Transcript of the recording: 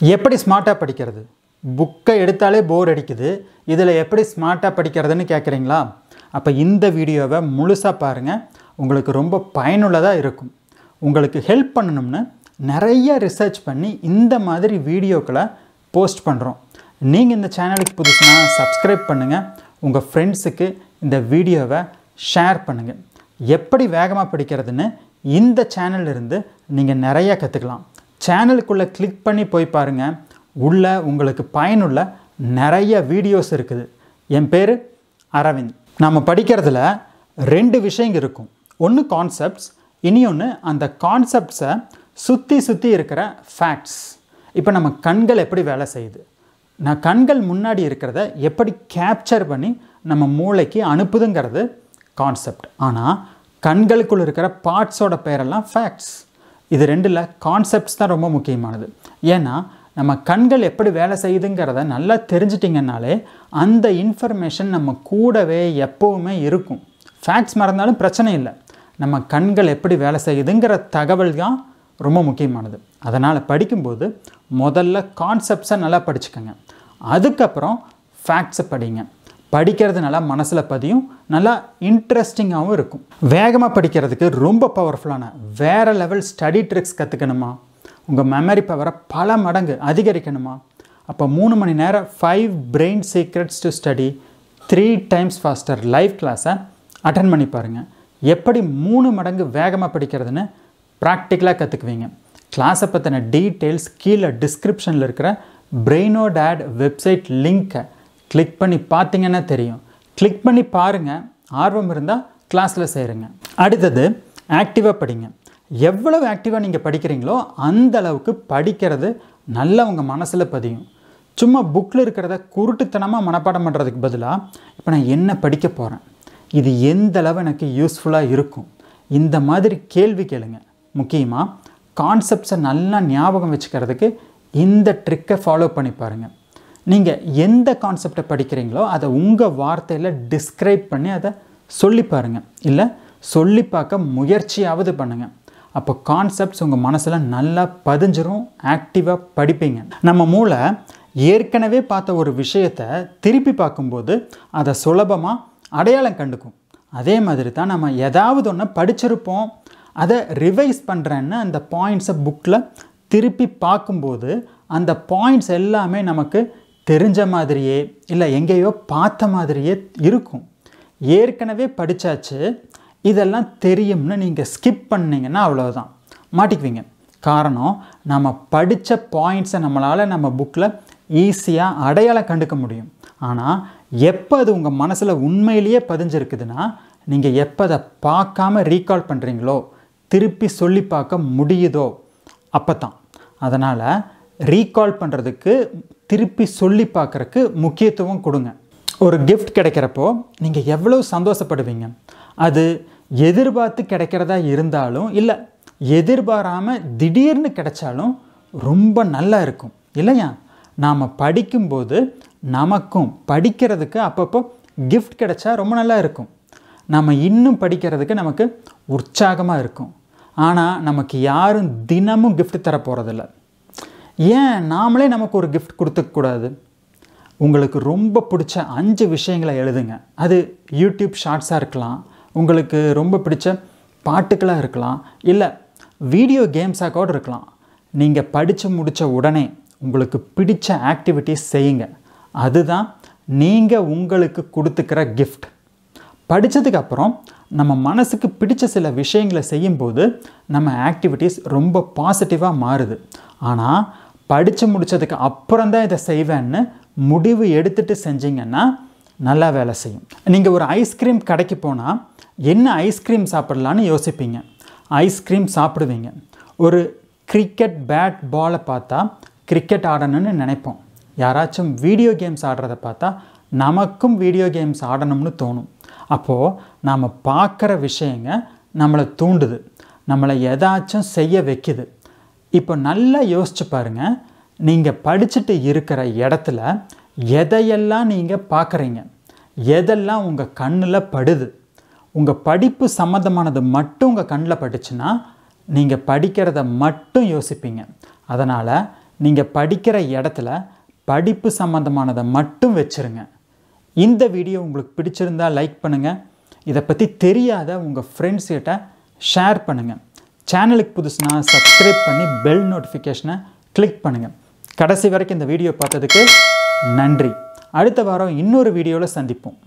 எப்படி ஸ்மார்ட்டாக படிக்கிறது? புக்கை எடுத்தாலே போர் அடிக்குது. இதில் எப்படி ஸ்மார்ட்டாக படிக்கிறதுன்னு கேட்குறீங்களா அப்போ இந்த வீடியோவை முழுசாக பாருங்கள் உங்களுக்கு ரொம்ப பயனுள்ளதாக இருக்கும். உங்களுக்கு ஹெல்ப் பண்ணணும்னு நிறைய ரிசர்ச் பண்ணி இந்த மாதிரி வீடியோக்களை போஸ்ட் பண்ணுறோம் நீங்கள் இந்த சேனலுக்கு புதுசுனா சப்ஸ்கிரைப் பண்ணுங்கள் உங்கள் ஃப்ரெண்ட்ஸுக்கு இந்த வீடியோவை ஷேர் பண்ணுங்கள் எப்படி வேகமாக படிக்கிறதுன்னு இந்த சேனலிருந்து இருந்து நீங்கள் நிறையா கற்றுக்கலாம் சேனலுக்குள்ளே கிளிக் பண்ணி போய் பாருங்கள் உள்ள உங்களுக்கு பயனுள்ள நிறைய வீடியோஸ் இருக்குது. என் பேர் அரவிந்த். நம்ம படிக்கிறதுல ரெண்டு விஷயங்கள் இருக்கும். ஒன்று கான்செப்ட்ஸ் இனி ஒன்று அந்த கான்செப்ட்ஸை சுற்றி சுற்றி இருக்கிற ஃபேக்ட்ஸ் இப்போ நம்ம கண்கள் எப்படி வேலை செய்யுது? நான் கண்கள் முன்னாடி இருக்கிறத எப்படி கேப்சர் பண்ணி நம்ம மூளைக்கு அனுப்புதுங்கிறது கான்செப்ட் ஆனால் கண்களுக்குள் இருக்கிற பார்ட்ஸோட பேரெல்லாம் ஃபேக்ட்ஸ் இது ரெண்டில் கான்செப்ட்ஸ் தான் ரொம்ப முக்கியமானது. ஏன்னா நம்ம கண்கள் எப்படி வேலை செய்யுதுங்கிறத நல்லா தெரிஞ்சிட்டிங்கனாலே அந்த இன்ஃபர்மேஷன் நம்ம கூடவே எப்போவுமே இருக்கும். ஃபேக்ட்ஸ் மறந்தாலும் பிரச்சனை இல்லை. நம்ம கண்கள் எப்படி வேலை செய்யுதுங்கிற தகவல் தான் ரொம்ப முக்கியமானது. அதனால் படிக்கும்போது முதல்ல கான்செப்ட்ஸை நல்லா படிச்சுக்கோங்க. அதுக்கப்புறம் ஃபேக்ட்ஸை படிங்க. படிக்கிறது நல்லா மனசில் பதியும் நல்லா இன்ட்ரெஸ்டிங்காகவும் இருக்கும். வேகமாக படிக்கிறதுக்கு ரொம்ப பவர்ஃபுல்லான வேறு லெவல் ஸ்டடி ட்ரிக்ஸ் கற்றுக்கணுமா உங்கள் மெமரி பவரை பல மடங்கு அதிகரிக்கணுமா? அப்போ மூணு மணி நேரம் five brain secrets to study three times faster live கிளாஸை அட்டன் பண்ணி பாருங்கள் எப்படி மூணு மடங்கு வேகமாக படிக்கிறதுன்னு ப்ராக்டிக்கலாக கற்றுக்குவீங்க கிளாஸை பற்றின டீட்டெயில்ஸ் கீழே டிஸ்கிரிப்ஷனில் இருக்கிற பிரெயினோ டேட் வெப்சைட் லிங்க்கை கிளிக் பண்ணி பார்த்தீங்கன்னா தெரியும். கிளிக் பண்ணி பாருங்கள் ஆர்வம் இருந்தால் கிளாஸில் சேருங்க. அடுத்தது ஆக்டிவாக படிங்க. எவ்வளவு ஆக்டிவாக நீங்கள் படிக்கிறீங்களோ அந்த அளவுக்கு படிக்கிறது நல்லா உங்கள் மனசில் பதியும். சும்மா புக்கில் இருக்கிறத குருட்டுத்தனமாக மனப்பாடம் பண்ணுறதுக்கு பதிலாக இப்போ நான் என்ன படிக்க போகிறேன் இது எந்த அளவு எனக்கு யூஸ்ஃபுல்லாக இருக்கும்? இந்த மாதிரி கேள்வி கேளுங்க. முக்கியமாக கான்செப்ட்ஸை நல்லா ஞாபகம் வச்சுக்கிறதுக்கு இந்த ட்ரிக்கை ஃபாலோ பண்ணி பாருங்கள் நீங்கள் எந்த கான்செப்டை படிக்கிறீங்களோ அதை உங்கள் வார்த்தையில் டிஸ்கிரைப் பண்ணி அதை சொல்லி பாருங்கள் இல்லை சொல்லி பார்க்க முயற்சியாவது பண்ணுங்கள் அப்போ கான்செப்ட்ஸ் உங்கள் மனசில் நல்லா பதிஞ்சிரும் ஆக்டிவாக படிப்பீங்க. நம்ம மூளை ஏற்கனவே பார்த்த ஒரு விஷயத்தை திருப்பி பார்க்கும்போது அதை சுலபமாக அடையாளம் கண்டுக்கும். அதே மாதிரி தான் நம்ம ஏதாவது ஒன்று படிச்சிருப்போம் அதை ரிவைஸ் பண்ணுறேன்னு அந்த பாயிண்ட்ஸை புக்கில் திருப்பி பார்க்கும்போது அந்த பாயிண்ட்ஸ் எல்லாமே நமக்கு தெரிஞ்ச மாதிரியே இல்லை எங்கேயோ பார்த்த மாதிரியே இருக்கும். ஏற்கனவே படித்தாச்சு இதெல்லாம் தெரியும்னு நீங்கள் ஸ்கிப் பண்ணிங்கன்னா அவ்வளோதான் மாட்டிக்குவீங்க. காரணம் நம்ம படித்த பாயிண்ட்ஸை நம்மளால் நம்ம புக்கில் ஈஸியாக அடையாளம் கண்டுக்க முடியும். ஆனால் எப்போ அது உங்கள் மனசில் உண்மையிலேயே பதிஞ்சிருக்குதுன்னா நீங்கள் எப்போ அதை பார்க்காம ரீகால் பண்ணுறீங்களோ திருப்பி சொல்லி பார்க்க முடியுதோ அப்போ தான் அதனால் ரீகால் பண்ணுறதுக்கு திருப்பி சொல்லி பார்க்குறக்கு முக்கியத்துவம் கொடுங்க. ஒரு கிஃப்ட் கிடைக்கிறப்போ நீங்கள் எவ்வளோ சந்தோஷப்படுவீங்க? அது எதிர்பார்த்து கிடைக்கிறதா இருந்தாலும் இல்லை எதிர்பாராமல் திடீர்னு கிடைச்சாலும் ரொம்ப நல்லா இருக்கும். இல்லையா? நாம் படிக்கும்போது நமக்கும் படிக்கிறதுக்கு அப்பப்போ கிஃப்ட் கிடைச்சா ரொம்ப நல்லா இருக்கும். நம்ம இன்னும் படிக்கிறதுக்கு நமக்கு உற்சாகமாக இருக்கும். ஆனால் நமக்கு யாரும் தினமும் கிஃப்ட் தர போகிறதில்ல ஏன் நாமளே நமக்கு ஒரு கிஃப்ட் கொடுத்துக்கூடாது உங்களுக்கு ரொம்ப பிடிச்ச அஞ்சு விஷயங்களை எழுதுங்க. அது யூடியூப் ஷார்ட்ஸாக இருக்கலாம் உங்களுக்கு ரொம்ப பிடிச்ச பாட்டுக்களாக இருக்கலாம் இல்லை வீடியோ கேம்ஸாக கூட இருக்கலாம். நீங்கள் படித்து முடித்த உடனே உங்களுக்கு பிடிச்ச ஆக்டிவிட்டிஸ் செய்யுங்க. அதுதான் நீங்கள் உங்களுக்கு கொடுத்துக்கிற கிஃப்ட் படித்ததுக்கப்புறம் நம்ம மனசுக்கு பிடிச்ச சில விஷயங்களை செய்யும்போது நம்ம ஆக்டிவிட்டீஸ் ரொம்ப பாசிட்டிவாக மாறுது. ஆனால் படித்து முடித்ததுக்கு அப்புறம் தான் இதை செய்வேன்னு முடிவு எடுத்துகிட்டு செஞ்சீங்கன்னா நல்லா வேலை செய்யும். நீங்கள் ஒரு ஐஸ்கிரீம் கடைக்கு போனால் என்ன ஐஸ்கிரீம் சாப்பிடலான்னு யோசிப்பீங்க. ஐஸ்கிரீம் சாப்பிடுவீங்க. ஒரு கிரிக்கெட் பேட் பாலை பார்த்தா கிரிக்கெட் ஆடணும்னு நினைப்போம். யாராச்சும் வீடியோ கேம்ஸ் ஆடுறத பார்த்தா நமக்கும் வீடியோ கேம்ஸ் ஆடணும்னு தோணும். அப்போது நாம் பார்க்குற விஷயங்க நம்மளை தூண்டுது. நம்மளை எதாச்சும் செய்ய வைக்குது. இப்போ நல்லா யோசிச்சு பாருங்கள் நீங்கள் படிச்சுட்டு இருக்கிற இடத்துல எதையெல்லாம் நீங்கள் பார்க்குறீங்க? எதெல்லாம் உங்கள் கண்ணில் படுது? உங்கள் படிப்பு சம்மந்தமானது மட்டும் உங்கள் கண்ணில் பட்டுச்சுன்னா நீங்கள் படிக்கிறத மட்டும் யோசிப்பீங்க. அதனால் நீங்கள் படிக்கிற இடத்துல படிப்பு சம்மந்தமானதை மட்டும் வச்சுருங்க. இந்த வீடியோ உங்களுக்கு பிடிச்சிருந்தா லைக் பண்ணுங்கள் இதை பற்றி தெரியாத உங்கள் ஃப்ரெண்ட்ஸ்கிட்ட ஷேர் பண்ணுங்கள் சேனலுக்கு புதுசுனா சப்ஸ்கிரைப் பண்ணி பெல் நோட்டிஃபிகேஷனை கிளிக் பண்ணுங்கள் கடைசி வரைக்கும் இந்த வீடியோ பார்த்ததுக்கு நன்றி. அடுத்த வாரம் இன்னொரு வீடியோவில் சந்திப்போம்.